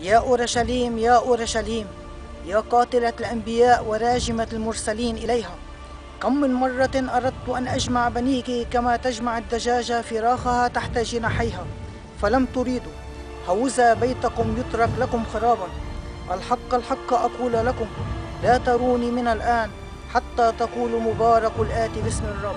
يا أورشليم يا أورشليم يا قاتلة الأنبياء وراجمة المرسلين إليها. كم من مرة أردت أن أجمع بنيك كما تجمع الدجاجة فراخها تحت جناحيها فلم تريدوا هوذا بيتكم يترك لكم خرابا. الحق الحق أقول لكم لا تروني من الآن حتى تقولوا مبارك الآتي باسم الرب.